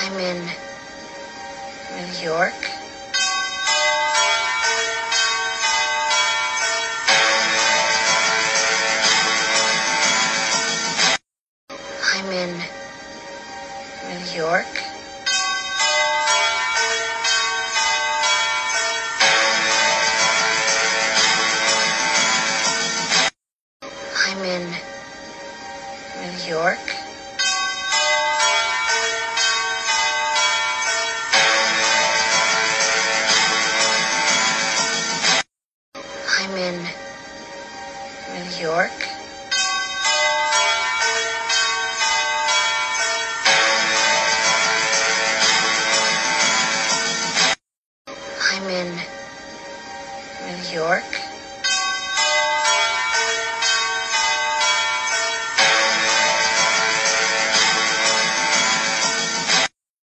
I'm in New York. I'm in New York. I'm in New York. I'm in New York. I'm in New York.